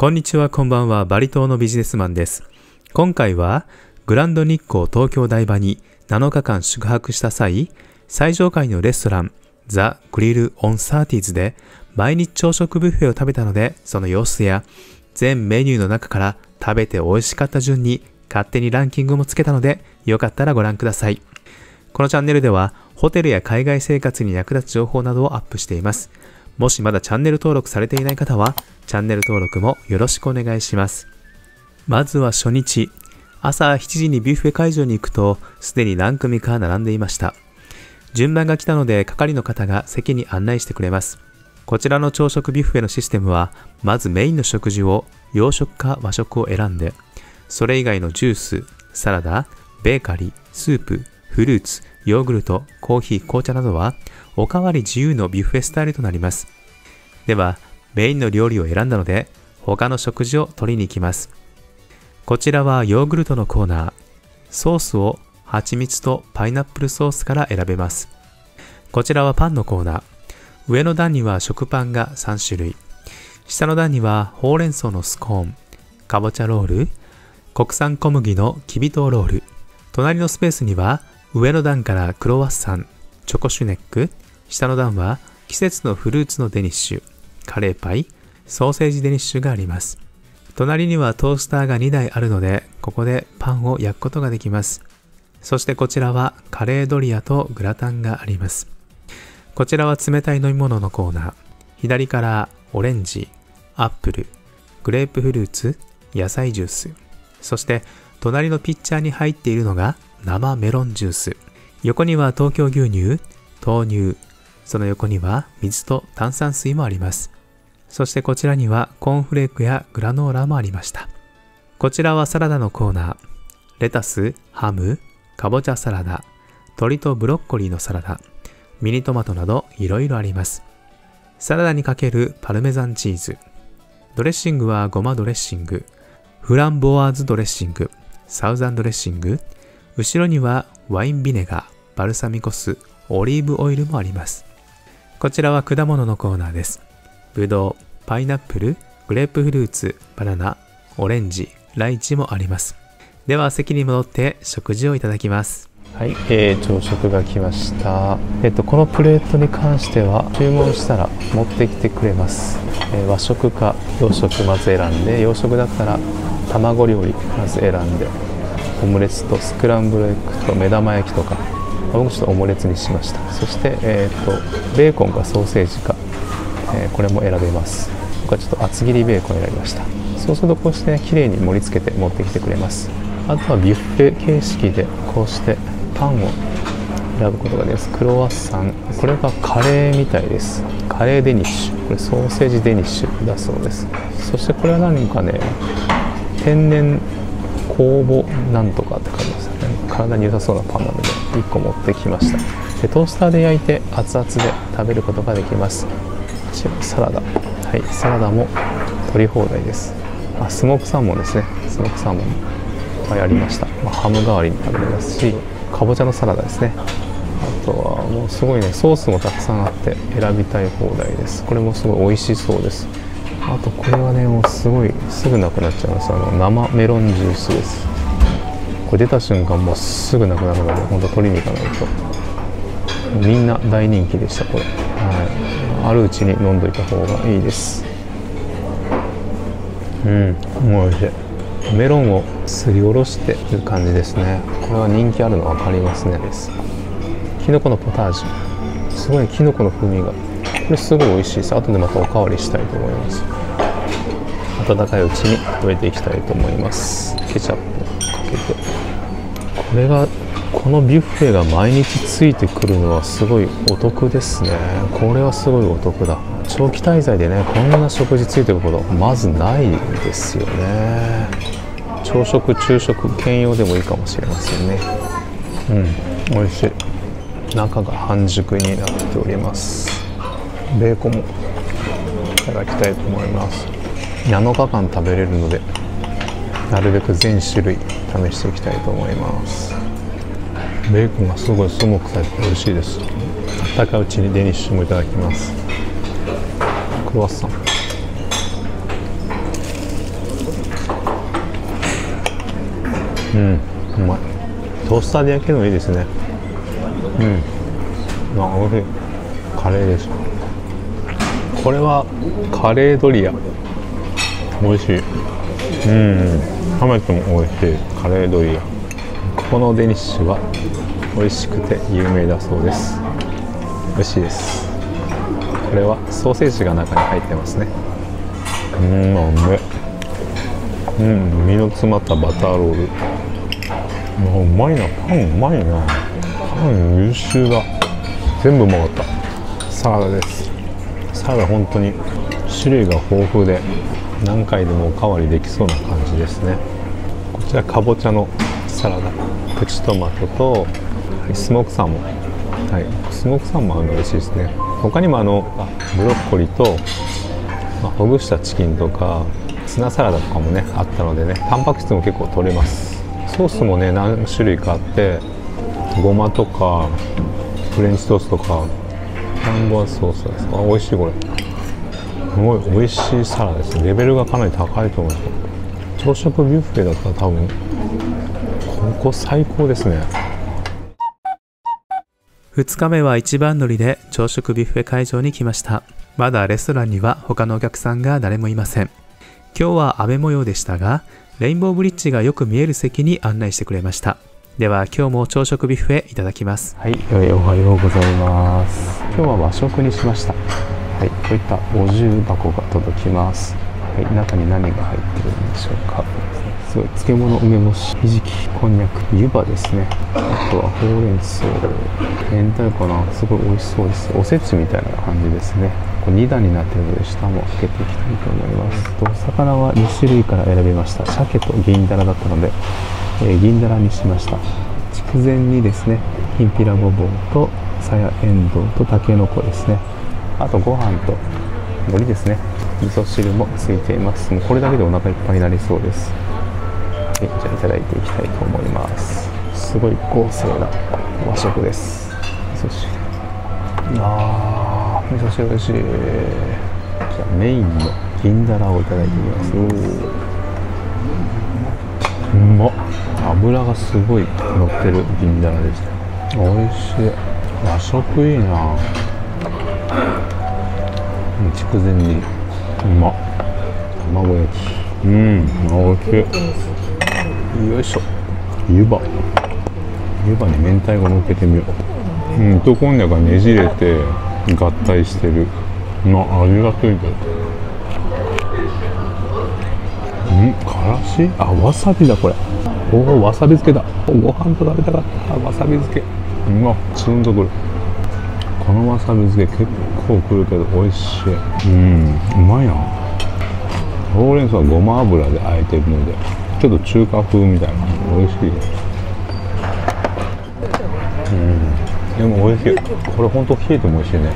こんにちは、こんばんは。バリ島のビジネスマンです。今回は、グランド日光東京台場に7日間宿泊した際、最上階のレストラン、ザ・グリル・オン・サーティーズで毎日朝食ビュッフェを食べたので、その様子や全メニューの中から食べて美味しかった順に勝手にランキングもつけたので、よかったらご覧ください。このチャンネルでは、ホテルや海外生活に役立つ情報などをアップしています。もしまだチャンネル登録されていない方は、チャンネル登録もよろしくお願いします。まずは初日、朝7時にビュッフェ会場に行くと、すでに何組か並んでいました。順番が来たので、係の方が席に案内してくれます。こちらの朝食ビュッフェのシステムは、まずメインの食事を洋食か和食を選んで、それ以外のジュース、サラダ、ベーカリー、スープ、フルーツ、ヨーグルト、コーヒー、紅茶などは、おかわり自由のビュッフェスタイルとなります。では、メインの料理を選んだので、他の食事を取りに行きます。こちらはヨーグルトのコーナー。ソースを蜂蜜とパイナップルソースから選べます。こちらはパンのコーナー。上の段には食パンが3種類。下の段にはほうれん草のスコーン、かぼちゃロール、国産小麦のきび糖ロール。隣のスペースには上の段からクロワッサン、チョコシュネック、下の段は季節のフルーツのデニッシュ、カレーパイ、ソーセージデニッシュがあります。隣にはトースターが2台あるので、ここでパンを焼くことができます。そしてこちらはカレードリアとグラタンがあります。こちらは冷たい飲み物のコーナー。左からオレンジ、アップル、グレープフルーツ、野菜ジュース。そして隣のピッチャーに入っているのが生メロンジュース。横には東京牛乳、豆乳、その横には水と炭酸水もあります。そしてこちらにはコーンフレークやグラノーラもありました。こちらはサラダのコーナー。レタス、ハム、かぼちゃサラダ、鶏とブロッコリーのサラダ、ミニトマトなどいろいろあります。サラダにかけるパルメザンチーズ。ドレッシングはごまドレッシング、フランボワーズドレッシング、サウザンドレッシング、後ろにはワインビネガー、バルサミコ酢、オリーブオイルもあります。こちらは果物のコーナーです。ぶどう、パイナップル、グレープフルーツ、バナナ、オレンジ、ライチもあります。では席に戻って食事をいただきます。はい、えー、朝食が来ました。えっとこのプレートに関しては注文したら持ってきてくれます。えー和食か洋食まず選んで、洋食だったら卵料理まず選んで、オムレツとスクランブルエッグと目玉焼きとか。僕ちょっとオムレツにしましたそして、えー、とベーコンかソーセージか、えこれも選べます。僕はちょっと厚切りベーコンを選びました。そうするとこうして、ね、綺麗に盛り付けて持ってきてくれます。あとはビュッフェ形式でこうしてパンを選ぶことができます。クロワッサン。これがカレーみたいです。カレーデニッシュ。これソーセージデニッシュだそうです。そしてこれは何かね天然酵母なんとかって感じですね。体に良さそうなパンなので1個持ってきました。でトースターで焼いて熱々で食べることができます。こちらサラダ。はいサラダも取り放題です。あスモークサーモンですね。スモークサーモンいっぱいありました、まあハム代わりに食べれますしかぼちゃのサラダですね。あとはもうすごいねソースもたくさんあって選びたい放題です。これもすごい美味しそうです。あとこれはねもうすごいすぐなくなっちゃいます。あの生メロンジュースです。これ出た瞬間もうすぐなくなるので本当取りに行かないと。みんな大人気でしたこれ、はい、あるうちに飲んどいた方がいいです。うん。もう美味しい。メロンをすりおろしてる感じですね。これは人気あるの分かりますね。ですきのこのポタージュ。すごいきのこの風味が。これすごい美味しいです。後でまたおかわりしたいと思います。温かいうちに食べていきたいと思います。ケチャップかけて。これがこのビュッフェが毎日ついてくるのはすごいお得ですね。これはすごいお得だ。長期滞在でねこんな食事ついてくることまずないですよね。朝食昼食兼用でもいいかもしれませんね。うん美味しい。中が半熟になっております。ベーコンもいただきたいと思います。7日間食べれるのでなるべく全種類試していきたいと思いますベーコンがすごいスモークされて美味しいです。温かいうちにデニッシュもいただきます。クロワッサン。うんうまい。トースターで焼けるのいいですね。うん。あ美味しい。カレーです。これはカレードリア。美味しい。うん。ハメットも美味しい。カレードリア。このデニッシュは美味しくて有名だそうです。美味しいです。これはソーセージが中に入ってますね。うんうめうん身の詰まったバターロール。うまいな。パンうまいな。パン優秀だ。全部うまかった。サラダです。サラダ本当に種類が豊富で何回でもおかわりできそうな感じですね。こちらかぼちゃのサラダプチトマトと、スモークサーモン。はい。スモークサーモンあるの嬉しいですね。他にもあのブロッコリーと、まあ、ほぐしたチキンとかツナサラダとかもねあったのでねタンパク質も結構取れます。ソースもね何種類かあってごまとかフレンチトーストとかフランボワソースですあ美味しいこれ。すごい美味しいサラダです。ねレベルがかなり高いと思います。朝食ビュッフェだったら多分ここ最高ですね。2日目は一番乗りで朝食ビュッフェ会場に来ました。まだレストランには他のお客さんが誰もいません。今日は雨模様でしたがレインボーブリッジがよく見える席に案内してくれました。では今日も朝食ビュッフェいただきます。はい、おはようございます。今日は和食にしました。はいこういったお重箱が届きます。はい中に何が入ってるんでしょうかすごい漬物梅干しひじきこんにゃく湯葉ですね。あとはほうれん草。明太子な。すごい美味しそうです。おせちみたいな感じですね。これ2段になってるので下も開けていきたいと思います。とお魚は2種類から選びました。鮭と銀だらだったので、えー、銀だらにしました。筑前にですね。きんぴらごぼうとさやえんどうとたけのこですね。あとご飯と海苔ですね。味噌汁もついています。もうこれだけでお腹いっぱいになりそうです。はい、じゃあいただいていきたいと思います。すごい豪勢な和食です。味噌汁あー味噌汁美味しい。じゃあメインの銀だらをいただいてみます。うまっ油がすごい乗ってる銀だらです美味しい。和食いいな。筑前煮うま。卵焼き。うん美味しいよいしょ。湯葉。湯葉に明太子のっけてみよう。うんとこんにゃくがねじれて合体してる。ま味がついてるんからし？あわさびだこれ。おおわさび漬けだ。ご飯と食べたかった。わさび漬け。うわツンとくるこのわさび漬け結構くるけど美味しい。うんうまいな。ほうれん草はごま油であえてるので。ちょっと中華風みたいな美味しい。うん。でも美味しい。これ本当冷えても美味しいね。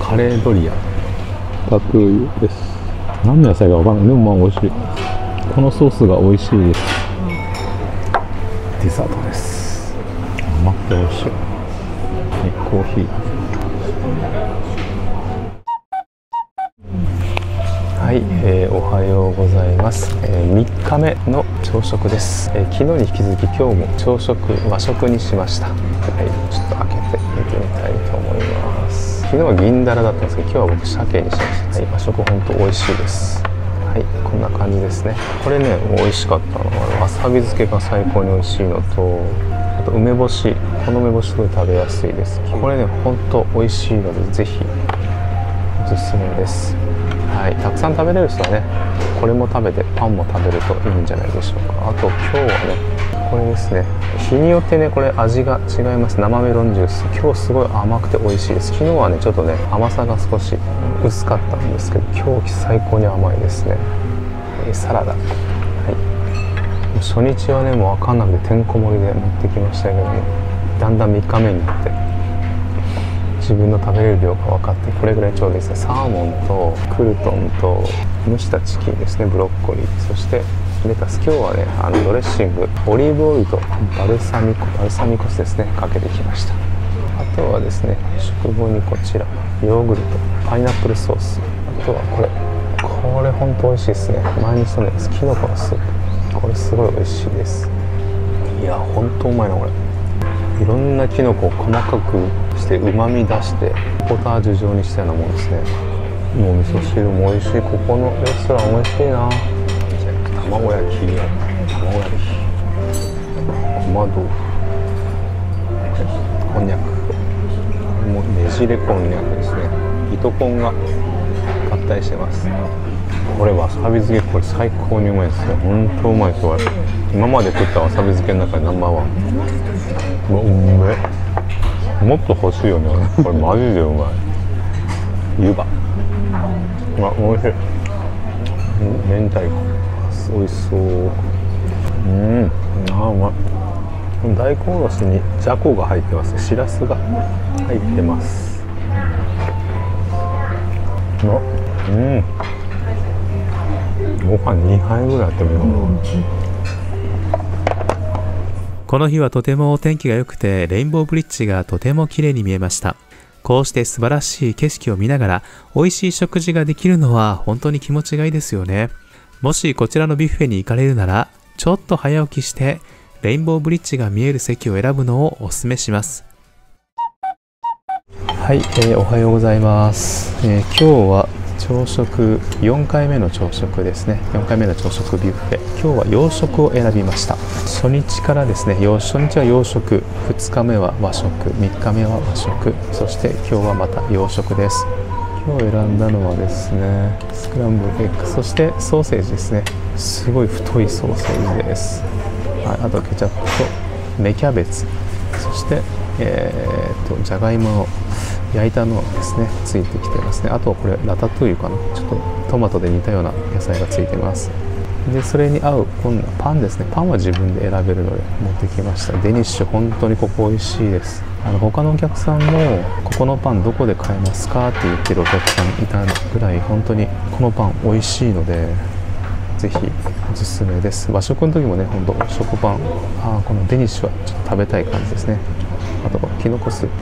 カレードリア。角湯です何の野菜かわかん。ないでもまあ美味しいこのソースが美味しいです。デザートです。甘くて美味しい、コーヒーはい、えー、おはようございます、えー、3日目の朝食です、えー、昨日に引き続き今日も朝食和食にしました。はいちょっと開けて見てみたいと思います。昨日は銀だらだったんですけど今日は僕鮭にしました。はい和食本当美味しいです。はいこんな感じですね。これね美味しかったのはわさび漬けが最高に美味しいのとあと梅干しこの梅干しすごい食べやすいです。これね本当美味しいのでぜひおすすめです。はい、たくさん食べれる人はねこれも食べてパンも食べるといいんじゃないでしょうか。あと今日はねこれですね。日によってねこれ味が違います。生メロンジュース。今日すごい甘くて美味しいです。昨日はねちょっとね甘さが少し薄かったんですけど今日最高に甘いですね、サラダ。はい。初日はねもう分かんなくててんこ盛りで持ってきましたけどもだんだん3日目になって。自分の食べれる量が分かってこれぐらいちょうどいいですねサーモンとクルトンと蒸したチキンですねブロッコリー。そしてレタス。今日はねあのドレッシングオリーブオイルとバルサミコバルサミコ酢ですねかけてきました。あとはですね食後にこちらヨーグルトパイナップルソース。あとはこれ。これほんと美味しいですね。毎日のやつきのこのスープ。これすごい美味しいです。いやほんとうまいなこれ。いろんなきのこを細かくしてうまみ出してポタージュ状にしたようなもんですね。もう味噌汁も美味しい。ここのレストラン美味しいな。卵焼き卵焼き。ごま豆腐こんにゃく。もうねじれこんにゃく。ですね。糸こんが合体してますこれわさび漬け。これ最高にうまいですよ。本当うまいこれ。今まで食ったわさび漬けの中でナンバーワン。うわうめえもっと欲しいよね。これマジでうまい。湯葉。うわ美味しい。明太子美味しそう。うん。あうまい。大根おろしにじゃこが入ってます。しらすが入ってます。うん。ご飯2杯ぐらいあってもいいかな、この日はとてもお天気が良くてレインボーブリッジがとても綺麗に見えました。こうして素晴らしい景色を見ながら美味しい食事ができるのは本当に気持ちがいいですよね。もしこちらのビュッフェに行かれるならちょっと早起きしてレインボーブリッジが見える席を選ぶのをお勧めします。はい、えーおはようございます、えー今日は朝食4回目の朝食ですね。4回目の朝食ビュッフェ。今日は洋食を選びました。初日からですね初日は洋食。2日目は和食。3日目は和食。そして今日はまた洋食です。今日選んだのはですねスクランブルエッグ。そしてソーセージですね。すごい太いソーセージです、はい、あとケチャップと芽キャベツ。そして、えー、とじゃがいも。の焼いたのですねついてきてますね。あとはこれラタトゥイユかな。ちょっとトマトで似たような野菜がついてます。でそれに合う今度はパンですね。パンは自分で選べるので持ってきました。デニッシュ本当にここ美味しいです。あの他のお客さんもここのパンどこで買えますかって言ってるお客さんいたぐらい本当にこのパン美味しいのでぜひおすすめです。和食の時もね本当食パン。あこのデニッシュはちょっと食べたい感じですね。あときのこスープ。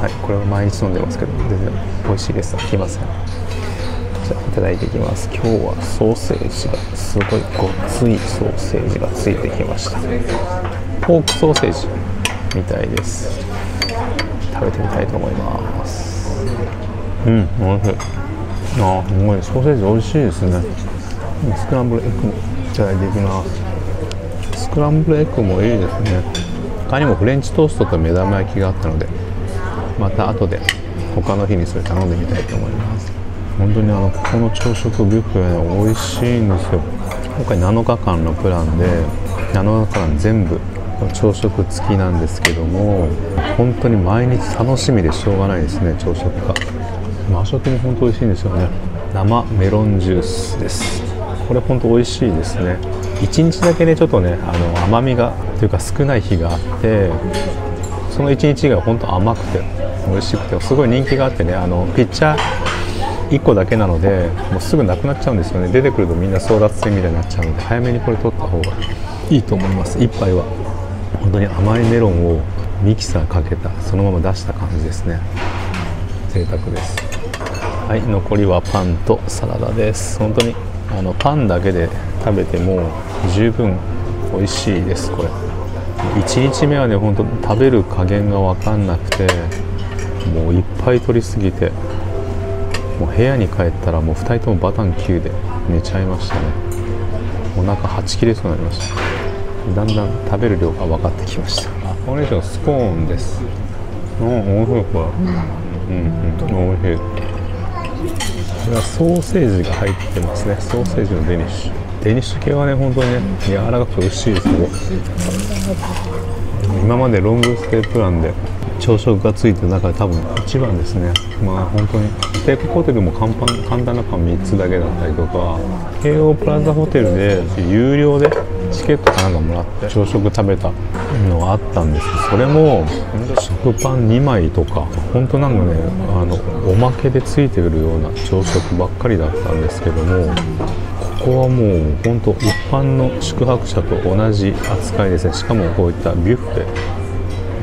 はいこれは毎日飲んでますけど全然美味しいです。飽きません。じゃあいただいていきます。今日はソーセージがすごいごっついソーセージがついてきました。ポークソーセージみたいです。食べてみたいと思います。うん美味しい。あーすごい。ソーセージ美味しいですね。スクランブルエッグもいただいていきます。スクランブルエッグもいいですね。他にもフレンチトーストと目玉焼きがあったのでまた後で他の日にそれ頼んでみたいと思います。本当にあのここの朝食ビュッフェ美味しいんですよ。今回7日間のプランで7日間全部朝食付きなんですけども本当に毎日楽しみでしょうがないですね朝食が。和食も本当美味しいんですよね。生メロンジュースです。これ本当美味しいですね。1日だけねちょっとねあの甘みがというか少ない日があってその1日が本当甘くて。美味しくてすごい人気があってねあのピッチャー1個だけなのでもうすぐなくなっちゃうんですよね。出てくるとみんな争奪戦みたいになっちゃうので早めにこれ取った方がいいと思います。1杯は。本当に甘いメロンをミキサーかけたそのまま出した感じですね。贅沢です。はい残りはパンとサラダです。本当にあのパンだけで食べても十分美味しいですこれ。1日目はね本当食べる加減が分かんなくてもういっぱい取りすぎてもう部屋に帰ったらもう2人ともバタン9で寝ちゃいましたね。お腹はち切れそうになりました。だんだん食べる量が分かってきました。あこれ以上スコーンです。うん美味しい。これうんうん美味しい。これはソーセージが入ってますね。ソーセージのデニッシュ。デニッシュ系はね本当にね柔らかくて美味しいですね今までロングステイプランで朝食がついてる中で多分一番ですね。まあ本当に。帝国ホテルも簡単簡単なパン3つだけだったりとか京王プラザホテルで有料でチケットかなんかもらって朝食食べたのがあったんですけどそれも食パン2枚とか本当なんかねあのおまけでついてくるような朝食ばっかりだったんですけどもここはもう本当一般の宿泊者と同じ扱いですね。しかもこういったビュッフェ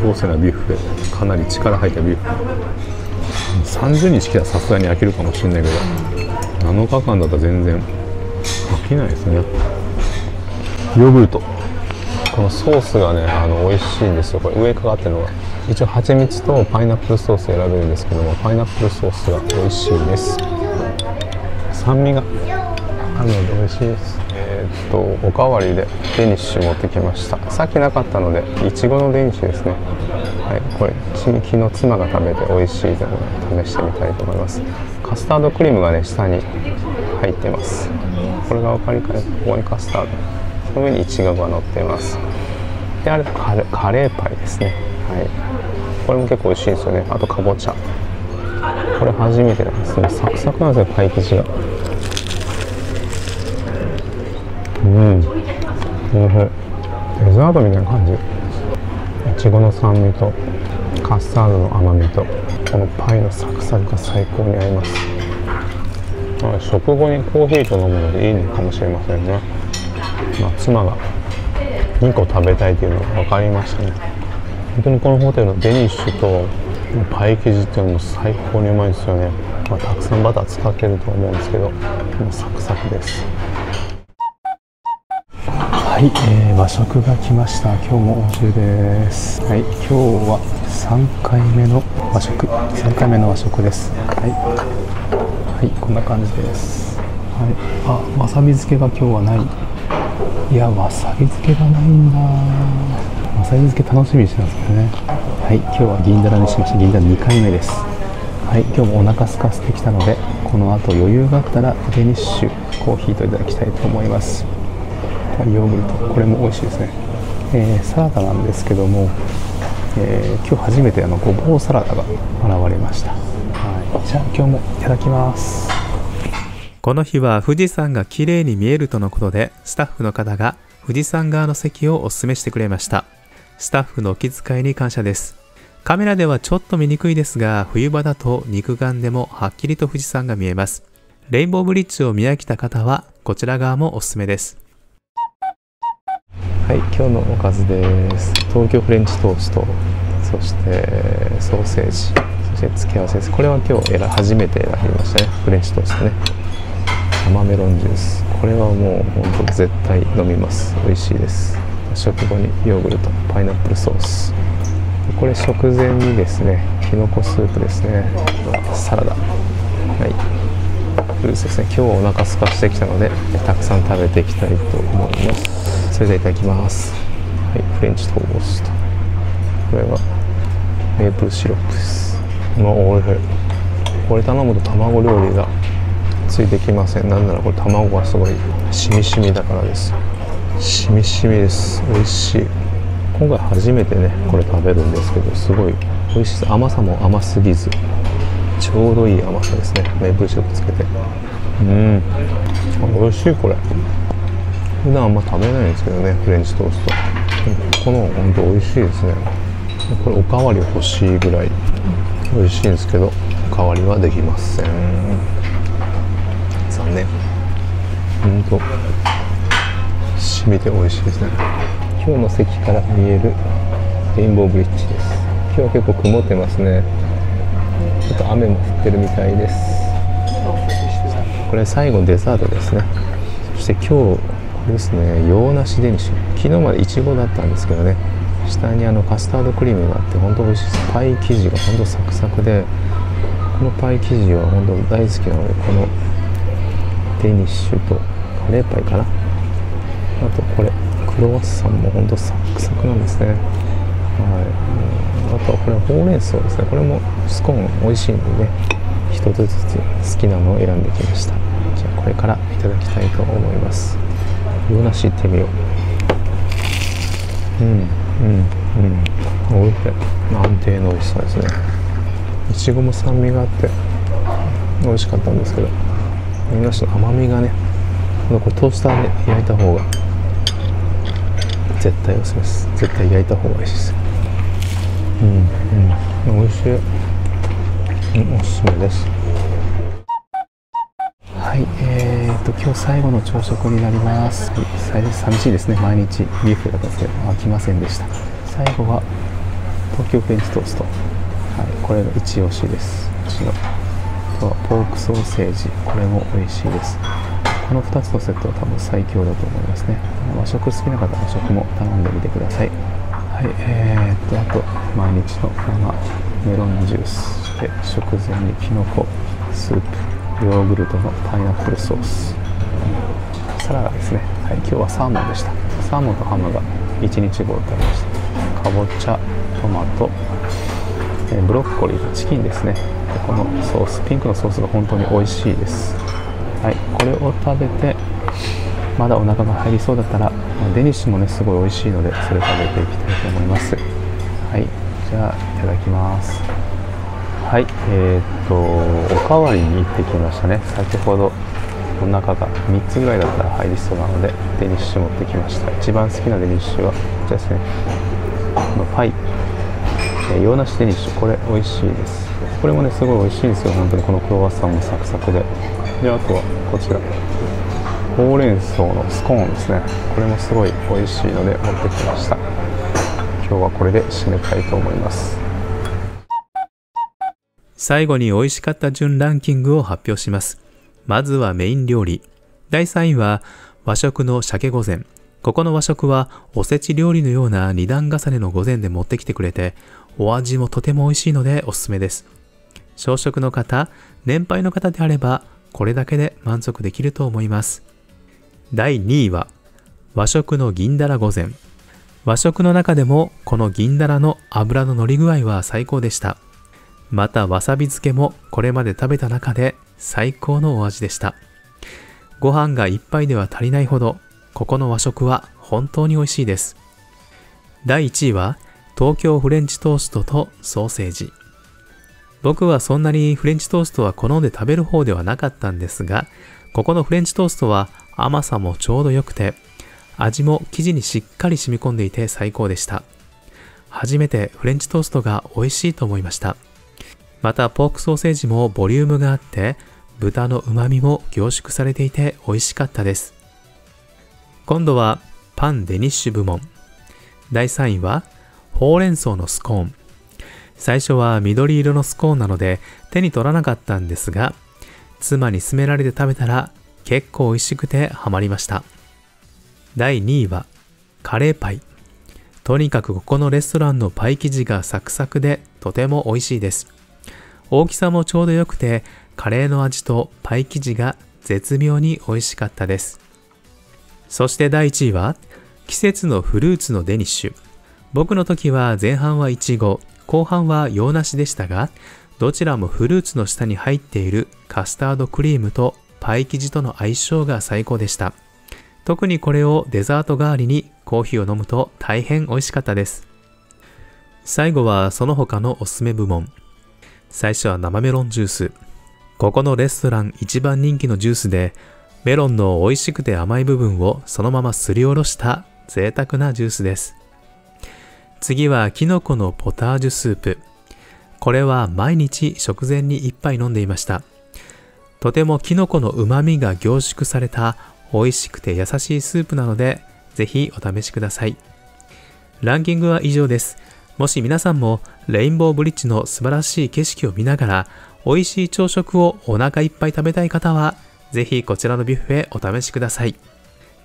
豪勢なビュッフェかなり力入ったビュッフェ。30日来たらさすがに飽きるかもしれないけど7日間だったら全然飽きないですね。ヨーグルト。このソースがねあの美味しいんですよ。これ上かかってるのが。一応蜂蜜とパイナップルソース選べるんですけどもパイナップルソースが美味しいです。酸味があるので美味しいです。えー、っとおかわりでデニッシュ持ってきました。さっきなかったのでいちごのデニッシュですね。はいこれ昨日妻が食べて美味しいので試してみたいと思います。カスタードクリームがね下に入ってます。これが分かりかねここにカスタード。その上にいちごが乗っています。であれカレカレーパイですね。はい。これも結構美味しいんですよね。あとかぼちゃ。これ初めてなんです。ねサクサクなんですよパイ生地が。うん。おいしい。デザートみたいな感じ。いちごの酸味とカスタードの甘みとこのパイのサクサクが最高に合います。食後にコーヒーと飲むのでいいのかもしれませんね、まあ、妻が2個食べたいというのが分かりましたね。本当にこのホテルのデニッシュとパイ生地っていうのも最高にうまいですよね、まあ、たくさんバター使ってると思うんですけどもうサクサクです。はい、えー、和食が来ました。今日もお昼です。はい。今日は3回目の和食。3回目の和食です。はい。はい。こんな感じです。はい。あわさび漬けが今日はない。いやわさび漬けがないんだ。わさび漬け楽しみにしてますけどね。はい。今日は銀だらにしました。銀だら2回目です。はい。今日もお腹空かせてきたのでこの後余裕があったらデニッシュコーヒーといただきたいと思います。ヨーグルトこれも美味しいですね、えー、サラダなんですけども、えー、今日初めてあのごぼうサラダが現れました、はい、じゃあ今日もいただきます。この日は富士山が綺麗に見えるとのことでスタッフの方が富士山側の席をお勧めしてくれました。スタッフのお気遣いに感謝です。カメラではちょっと見にくいですが冬場だと肉眼でもはっきりと富士山が見えます。レインボーブリッジを見飽きた方はこちら側もおすすめです。はい今日のおかずです。東京フレンチトースト。そしてソーセージ。そして付け合わせです。これは今日初めて選びましたね。フレンチトーストね。生メロンジュース。これはもう本当絶対飲みます。美味しいです。食後にヨーグルト。パイナップルソース。これ食前にですねきのこスープですね。サラダ。はい。フルーツですね。今日お腹空かしてきたのでたくさん食べていきたいと思います。それではいただきます。はいフレンチトースト。これはメープルシロップです。まあおいしいこれ頼むと卵料理がついてきません。なんならこれ卵がすごいしみしみだからです。しみしみです。美味しい。今回初めてねこれ食べるんですけどすごい美味しい甘さも甘すぎずちょうどいい甘さですね。メープルシロップつけて。うん。美味しいこれ。普段あんま食べないんですけどねフレンチトースト。この本当美味しいですね。これおかわり欲しいぐらい美味しいんですけどおかわりはできません。残念。本当染みて美味しいですね。今日の席から見えるレインボーブリッジです。今日は結構曇ってますね。ちょっと雨も降ってるみたいです。これ最後デザートですね。そして今日ですね。洋梨デニッシュ昨日までいちごだったんですけどね。下にあのカスタードクリームがあって本当美味しいです。パイ生地が本当サクサクでこのパイ生地は本当大好きなのでこのデニッシュとカレーパイかな。あとこれクロワッサンも本当サクサクなんですね。はい。あとはこれはほうれん草ですね。これもスコーン美味しいんでね。一つずつ好きなのを選んできました。じゃあこれからいただきたいと思います。洋梨いってみよううん。うん。うん。おいしい。安定の美味しさですね。いちごも酸味があって美味しかったんですけど洋梨の甘みがねこれトースターで焼いた方が絶対おすすめです。絶対焼いた方が美味しいです。うん。うん。美味しい、うん、おすすめです。はい。え今日最後の朝食になります、寂しいですね。毎日ビュッフェだったんですけど飽きませんでした。最後は東京フレンチトースト、はい、これが一押しです。うちのあとはポークソーセージ。これも美味しいです。この2つのセットは多分最強だと思いますね。和食好きな方は和食も頼んでみてください。はい。えー、っとあと毎日の生メロンジュース。そして食前にきのこスープヨーグルトのパイナップルソース。サラダですね。はい今日はサーモンでした。サーモンとハムが1日分食べました。かぼちゃトマトえブロッコリーとチキンですね。このソースピンクのソースが本当に美味しいです。はいこれを食べてまだお腹が入りそうだったらデニッシュもねすごい美味しいのでそれ食べていきたいと思います。はいじゃあいただきます。はいえー、っとおかわりに行ってきましたね。先ほどお腹が3つぐらいだったら入りそうなのでデニッシュ持ってきました。一番好きなデニッシュはこちらですね。このパイ。え洋梨デニッシュ。これ美味しいです。これもねすごい美味しいんですよ。本当に。このクロワッサンもサクサクで。であとはこちら。ほうれん草のスコーンですね。これもすごい美味しいので持ってきました。今日はこれで締めたいと思います。最後に美味しかった順ランキングを発表します。まずはメイン料理第3位は和食の鮭御膳ここの和食はおせち料理のような二段重ねの御膳で持ってきてくれてお味もとても美味しいのでおすすめです。小食の方、年配の方であれば、これだけで満足できると思います。第2位は、和食の銀だら御膳。和食の中でも、この銀だらの油の乗り具合は最高でした。また、わさび漬けもこれまで食べた中で最高のお味でした。ご飯が一杯では足りないほど、ここの和食は本当に美味しいです。第1位は、東京フレンチトーストとソーセージ。僕はそんなにフレンチトーストは好んで食べる方ではなかったんですが、ここのフレンチトーストは甘さもちょうど良くて、味も生地にしっかり染み込んでいて最高でした。初めてフレンチトーストが美味しいと思いました。またポークソーセージもボリュームがあって、豚の旨味も凝縮されていて美味しかったです。今度はパンデニッシュ部門。第3位はほうれん草のスコーン。最初は緑色のスコーンなので手に取らなかったんですが、妻に勧められて食べたら結構美味しくてハマりました。第2位はカレーパイ。とにかくここのレストランのパイ生地がサクサクでとても美味しいです。大きさもちょうど良くてカレーの味とパイ生地が絶妙に美味しかったです。そして第1位は季節のフルーツのデニッシュ。僕の時は前半はイチゴ、後半は洋梨でしたが、どちらもフルーツの下に入っているカスタードクリームとパイ生地との相性が最高でした。特にこれをデザート代わりにコーヒーを飲むと大変美味しかったです。最後はその他のおすすめ部門。最初は生メロンジュース。ここのレストラン一番人気のジュースで、メロンの美味しくて甘い部分をそのまますりおろした贅沢なジュースです。次はキノコのポタージュスープ。これは毎日食前に一杯飲んでいました。とてもキノコの旨味が凝縮された美味しくて優しいスープなので、ぜひお試しください。ランキングは以上です。もし皆さんもレインボーブリッジの素晴らしい景色を見ながら美味しい朝食をお腹いっぱい食べたい方は、ぜひこちらのビュッフェお試しください。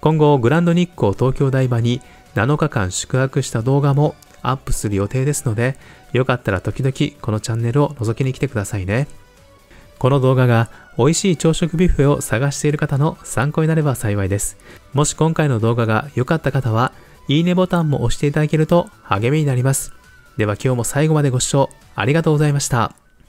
今後グランド日光東京台場に7日間宿泊した動画もアップする予定ですので、よかったら時々このチャンネルを覗きに来てくださいね。この動画が美味しい朝食ビュッフェを探している方の参考になれば幸いです。もし今回の動画が良かった方は、いいねボタンも押していただけると励みになります。では今日も最後までご視聴ありがとうございました。